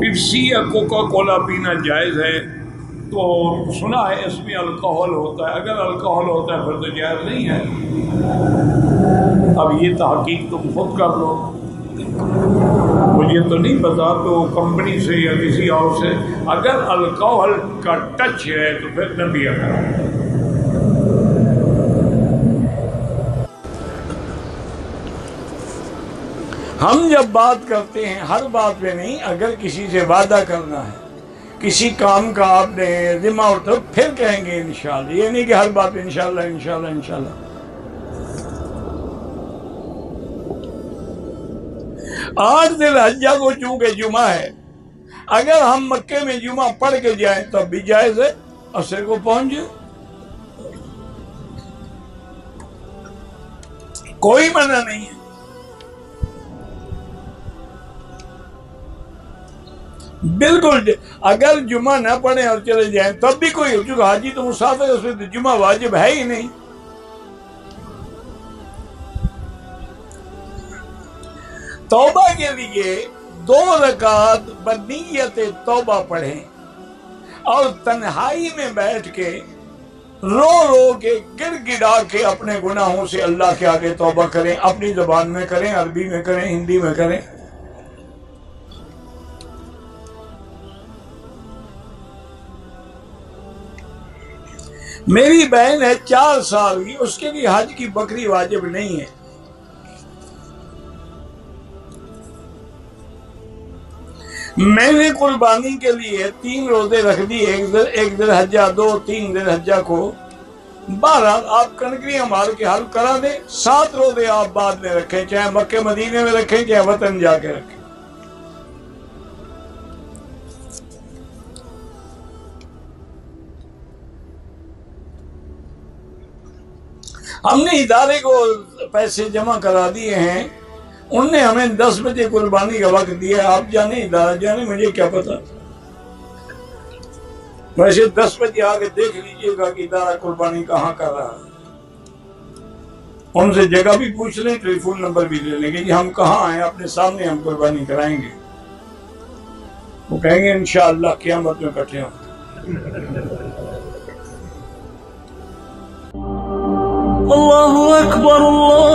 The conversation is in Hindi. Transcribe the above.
पिप्सी या कोका कोला पीना जायज़ है तो सुना है इसमें अल्कोहल होता है अगर अल्कोहल होता है फिर तो जायज़ नहीं है अब ये तहकीक तुम खुद कर लो मुझे तो नहीं पता तो कंपनी से या किसी और से, अगर अल्कोहल का टच है तो फिर न पिया करो हम जब बात करते हैं, हर बात पे नहीं, अगर किसी से वादा करना है, किसी काम का आपने जिम्मा उठा तो फिर कहेंगे, इंशाल्लाह, ये नहीं कि हर बात इंशाल्लाह इंशाल्लाह इंशाल्लाह। आठ दिन हज्जा को चूँकि जुमा है। अगर हम मक्के में जुमा पढ़ के जाए, तब भी जायज़ है असर को पहुँच कोई मना नहीं है। बिल्कुल, अगर जुमा ना पढ़े और चले जाए, तब भी कोई, चूँकि हाजी तो मुसाफिर उसमें तो जुमा वाजिब है ही नहीं। तौबा के लिए दो रकात बनीयत तौबा पढ़ें और तन्हाई में बैठ के रो रो के गिर गिरा के अपने गुनाहों से अल्लाह के आगे तौबा करें, अपनी जबान में करें, अरबी में करें, हिंदी में करें। मेरी बहन है चार साल की, उसके लिए हज की बकरी वाजिब नहीं है। मैंने कुर्बानी के लिए तीन रोज़े रख दिए, एक दिन एक दिन हज्जा दो, तीन दिन हज्जा को बारह आप कनकरियाँ मार के हल करा दे, सात रोज़े आप बाद में रखें, चाहे मक्के मदीने में रखें, चाहे वतन जाके रखें। हमने इदारे को पैसे जमा करा दिए हैं। उनने हमें दस बजे कुर्बानी का वक्त दिया, आप जाने, दादा जाने, मुझे क्या पता। वैसे दस बजे आके देख लीजिएगा कि दादा कुर्बानी कहाँ कर रहा है। उनसे जगह भी पूछ लें, टेलीफोन नंबर भी ले लेंगे कि हम कहाँ आए अपने सामने हम कुर्बानी कराएँगे। वो कहेंगे इनशाला क्या मत में कटे हों। अल्लाह अकबर, अल्लाह